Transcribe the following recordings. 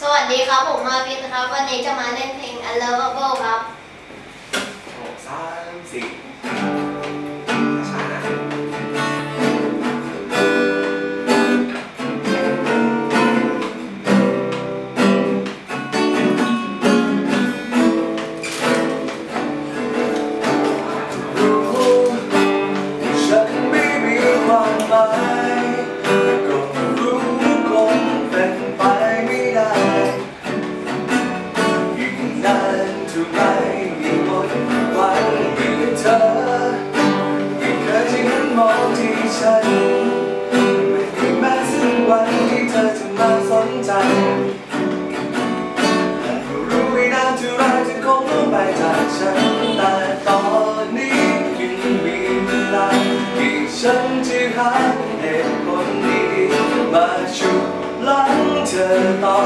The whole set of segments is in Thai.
สวัสดีครับ ผมมาวินครับ วันนี้จะมาเล่นเพลง Unlovable ครับหกสามสี่ฉันไม่มีความหมาย มองที่ฉันไม่มีแม้สักวันที่เธอจะมาสนใจแต่ก็รู้ไม่นานเท่าไรจะคงต้องไปจากฉันแต่ตอนนี้ยังมีเวลาที่ฉันจะหาเหตุผลดีๆมาชุบหลังเธอต่อ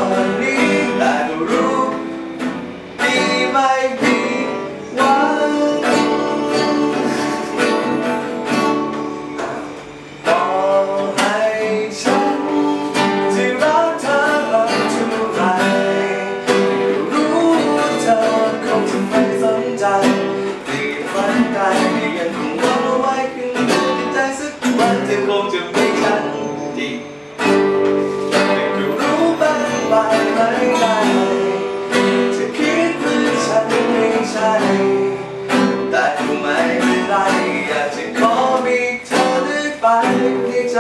ฝันได้ยังคงหวังเอไว้ขึ้นในใจสักวันเธอคงจะมีฉันที่แต่ก็รู้บ้างบางไม่ได้เธอคิดว่าฉันไม่ใช่แต่ก็ไม่เป็นไรอยากจะขอมีเธอได้ไปในใจ